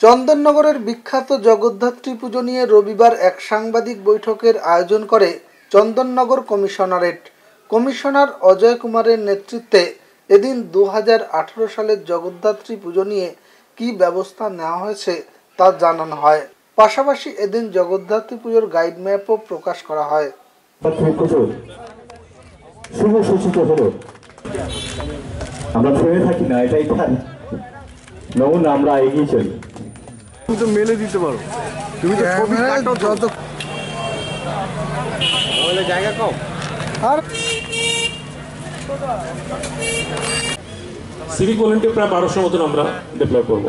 চন্দননগরের বিখ্যাত জগদ্ধাত্রী পুজো নিয়ে রবিবার এক সাংবাদিক বৈঠকের আয়োজন করে চন্দননগর কমিশনারেট। কমিশনার অজয় কুমারের নেতৃত্বে এদিন দু হাজার আঠারো সালের জগদ্ধাত্রী পুজো নিয়ে কী ব্যবস্থা নেওয়া হয়েছে তা জানানো হয়। পাশাপাশি এদিন জগদ্ধাত্রী পুজোর গাইড ম্যাপও প্রকাশ করা হয়। আমরা থাকি না, এটাই তার আমরা এগিয়ে চলি। তুমি তো মেলে দিতে পারো। তুমি তো ছবি কাটো সিভিক ভলেন্টিয়ার প্রায় বারোশো মতন আমরা ডিপ্লয় করব।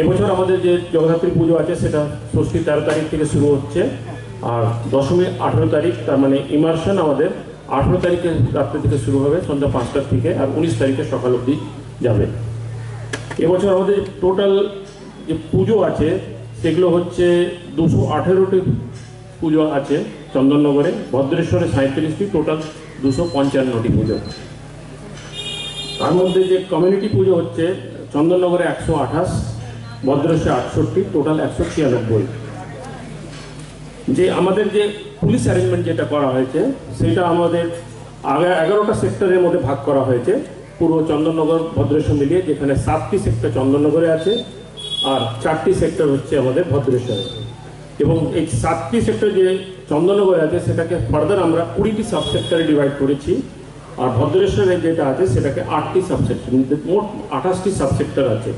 এবছর আমাদের যে জগদ্ধাত্রী পুজো আছে সেটা ষষ্ঠী তেরো তারিখ থেকে শুরু হচ্ছে। আর দশমী আঠেরো তারিখ তার মানে ইমার্শন আমাদের আঠেরো তারিখে রাত্রি থেকে শুরু হবে সন্ধ্যা পাঁচটার থেকে আর উনিশ তারিখে সকাল অবধি যাবে। এবছর আমাদের টোটাল যে পুজো আছে, সেগুলো হচ্ছে দুশো আঠেরোটি পুজো আছে চন্দননগরে। ভদ্রেশ্বরে সাঁত্রিশটি টোটাল দুশো পঞ্চান্নটি পুজো। তার মধ্যে যে কমিউনিটি পুজো হচ্ছে, চন্দননগরে একশো আঠাশ, ভদ্রেশ্বরে আটষট্টি, টোটাল একশো ছিয়ানব্বই। যে আমাদের যে পুলিশ অ্যারেঞ্জমেন্ট যেটা করা হয়েছে, সেটা আমাদের আগে এগারোটা সেক্টরের মধ্যে ভাগ করা হয়েছে। পুরো চন্দননগর, ভদ্রেশ্বর মিলিয়ে যেখানে সাতটি সেক্টর চন্দননগরে আছে আর চারটি সেক্টর হচ্ছে আমাদের ভদ্রেশ্বরে। এবং এই সাতটি সেক্টর যে চন্দননগরে আছে, সেটাকে ফার্দার আমরা কুড়িটি সাব সেক্টরে ডিভাইড করেছি। আর ভদ্রেশ্বরে যেটা আছে, সেটাকে আটটি সাব সেক্টর মোট আঠাশটি সাব সেক্টর আছে।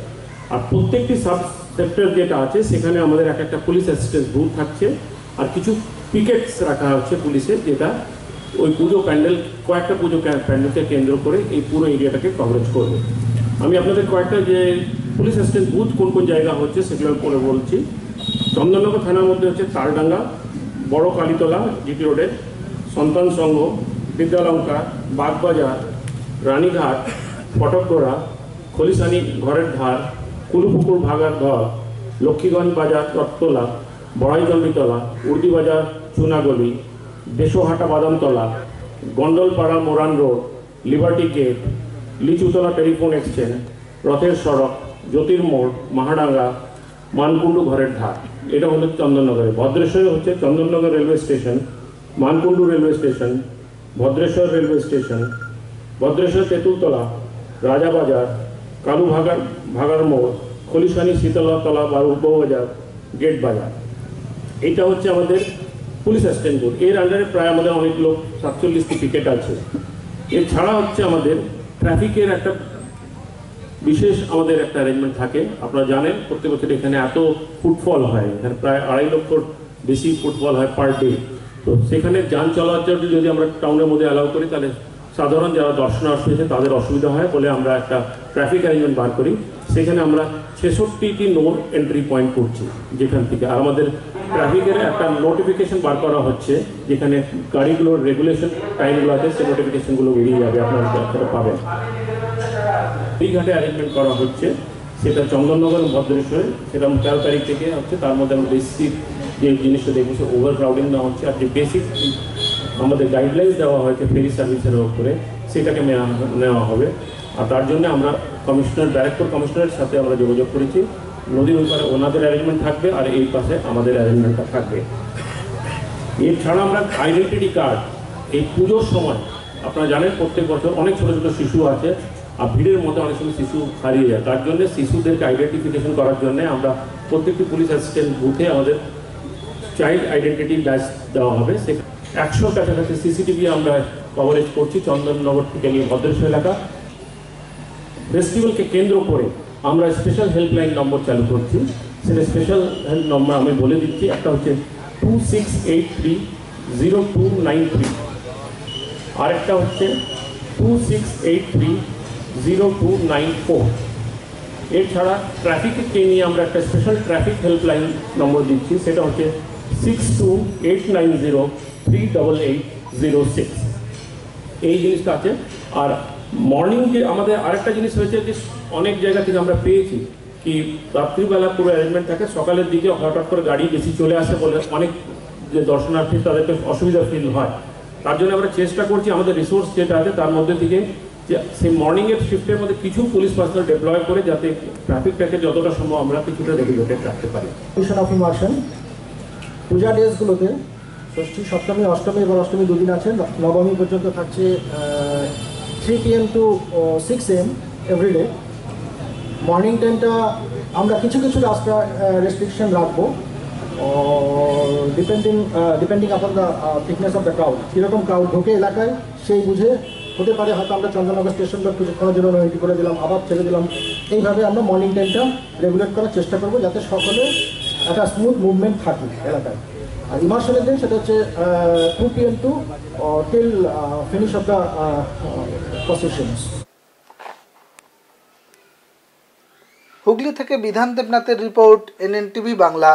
আর প্রত্যেকটি সাব সেক্টর যেটা আছে, সেখানে আমাদের এক একটা পুলিশ অ্যাসিস্ট্যান্স বুথ থাকছে। আর কিছু পিকেটস রাখা হচ্ছে পুলিশের যেটা ওই পুজো প্যান্ডেল, কয়েকটা পুজো প্যান্ডেলকে কেন্দ্র করে এই পুরো এরিয়াটাকে কভারেজ করবে। আমি আপনাদের কয়েকটা যে পুলিশ অ্যাসিস্ট্যান্স বুথ কোন কোন জায়গা হচ্ছে সেগুলো করে বলছি। চন্দননগর থানার মধ্যে হচ্ছে তারডাঙ্গা বড় কালীতলা জিটি রোডে সন্তান সংঘ, বিদ্যালঙ্কা, বাগবাজার, রানীঘাট ফটকগোড়া খলিসানি ঘরের ধার, কুলুপুকুর ভাগার ধর লক্ষ্মীগঞ্জ বাজার Rattala Baraichanditala Urdi Bazar Chunagali, Deshohata Badamtala, Gondalpara Moran road, Liberty gate, Lichutala telephone exchange, রথের সড়ক জ্যোতির্মোড়, মাহাডাঙ্গা, মানকুণ্ডু ঘরের ধার। এটা হলো চন্দননগরে। ভদ্রেশ্বরে হচ্ছে Chandannagar railway station, Mankundu railway station, Bhadreswar railway station, Bhadreswar Tentultala Rajabazar Kalu ভাগার ভাগার মোড়, খলিশানি শীতলাতলা বা উপবাজার গেট বাজার। এটা হচ্ছে আমাদের পুলিশ অ্যাসিস্ট্যান্ট বোর্ড। এর আন্ডারে প্রায় আমাদের অনেক লোক সাতচল্লিশটি পিকেট আছে। এছাড়া হচ্ছে আমাদের ট্রাফিকের একটা বিশেষ আমাদের একটা অ্যারেঞ্জমেন্ট থাকে। আপনারা জানেন, প্রত্যেক বছর এখানে এত ফুটফল হয়। এখানে প্রায় আড়াই লক্ষর বেশি ফুটফল হয় পার ডে তো সেখানে যান চলাচল যদি আমরা টাউনের মধ্যে অ্যালাউ করি, তাহলে সাধারণ যারা দর্শনার্থী আছে, তাদের অসুবিধা হয় বলে আমরা একটা ট্রাফিক অ্যারেঞ্জমেন্ট বার করি। সেখানে আমরা ছেষট্টিটি নো এন্ট্রি পয়েন্ট করছি যেখান থেকে। আর আমাদের ট্রাফিকের একটা নোটিফিকেশন বার করা হচ্ছে, যেখানে গাড়িগুলোর রেগুলেশন টাইমগুলো আছে, সেই নোটিফিকেশনগুলো বেরিয়ে যাবে। আপনারা পাবেন। এই ঘাটে অ্যারেঞ্জমেন্ট করা হচ্ছে। সেটা চন্দননগর ভদ্রেশ্বরে সেটা তেরো তারিখ থেকে হচ্ছে, তার মধ্যে আমরা বেসিক যে জিনিসটা দেখব সে ওভার ক্রাউডিং না হচ্ছে। আর যে বেসিক আমাদের গাইডলাইন্স দেওয়া হয়েছে ফেরি সার্ভিসের উপরে, সেটাকে নেওয়া নেওয়া হবে। আর তার জন্য আমরা কমিশনার ডাইরেক্টর কমিশনারের সাথে আমরা যোগাযোগ করেছি। নদীর ওপারে ওনাদের অ্যারেঞ্জমেন্ট থাকবে আর এই পাশে আমাদের অ্যারেঞ্জমেন্টটা থাকবে। এছাড়া আমরা আইডেন্টিটি কার্ড এই পুজোর সময়, আপনারা জানেন প্রত্যেক বছর অনেক ছোটো ছোটো শিশু আছে আর ভিড়ের মধ্যে অনেক সময় শিশু হারিয়ে যায়। তার জন্য শিশুদেরকে আইডেন্টিফিকেশন করার জন্য আমরা প্রত্যেকটি পুলিশ অ্যাসিস্ট্যান্ট বুথে আমাদের চাইল্ড আইডেন্টিটি ব্যাচ দেওয়া হবে। সে একশো কাছাকাছি সিসিটিভি আমরা কভারেজ করছি চন্দননগর থেকে নিয়ে ভদ্রেশ্বর এলাকা। ফেস্টিভ্যালকে কেন্দ্র করে আমরা স্পেশাল হেল্পলাইন নম্বর চালু করছি। সেটা স্পেশাল হেল্প নম্বর আমি বলে দিচ্ছি। একটা হচ্ছে two six eight three zero two nine three আরেকটা হচ্ছে two six eight three zero two nine four এছাড়া ট্রাফিককে নিয়ে আমরা একটা স্পেশাল ট্রাফিক হেল্পলাইন নম্বর দিচ্ছি, সেটা হচ্ছে six two eight nine zero three double eight zero six এই জিনিসটা আছে। আর মর্নিং যে আমাদের আরেকটা জিনিস হয়েছে যে অনেক জায়গা থেকে আমরা পেয়েছি কি রাত্রিবেলা পুরো অ্যারেঞ্জমেন্ট থাকে, সকালের দিকে হঠাৎ করে গাড়ি বেশি চলে আসে বলে অনেক যে দর্শনার্থী তাদেরকে অসুবিধা ফিল হয়। তার জন্য আমরা চেষ্টা করছি, আমাদের রিসোর্স যেটা আছে তার মধ্যে থেকে সেই মর্নিংয়ের শিফটের মধ্যে কিছু পুলিশ পার্সোনাল ডেপ্লয় করে যাতে ট্রাফিকটাকে যতটা সম্ভব আমরা কিছুটা রেগুলেটেড রাখতে পারি। মিশন অফ ইমার্শন পূজা ডেজগুলোতে ষষ্ঠী, সপ্তমী, অষ্টমী এবং অষ্টমী দুদিন আছে নবমী পর্যন্ত থাকছে three P M to six M everyday morning টাইমটা আমরা কিছু কিছু রাস্তা রেস্ট্রিকশন রাখব। Depending depending upon the thickness of the crowd কীরকম ক্রাউড ঢোকে এলাকায়, সেই বুঝে হতে পারে, হয়তো আমরা চন্দ্রনগর স্টেশন বা কিছুক্ষণের জন্য নয়টি করে দিলাম, আবার ছেড়ে দিলাম। এইভাবে আমরা মর্নিং টাইমটা রেগুলেট করার চেষ্টা করব যাতে সকলে একটা স্মুথ মুভমেন্ট থাকে এলাকায়। আর ইমার্শনের দিন সেটা হচ্ছে two P M to till finish of the processions Hooghly থেকে বিধান দেবনাথের রিপোর্ট এনএনটিভি বাংলা।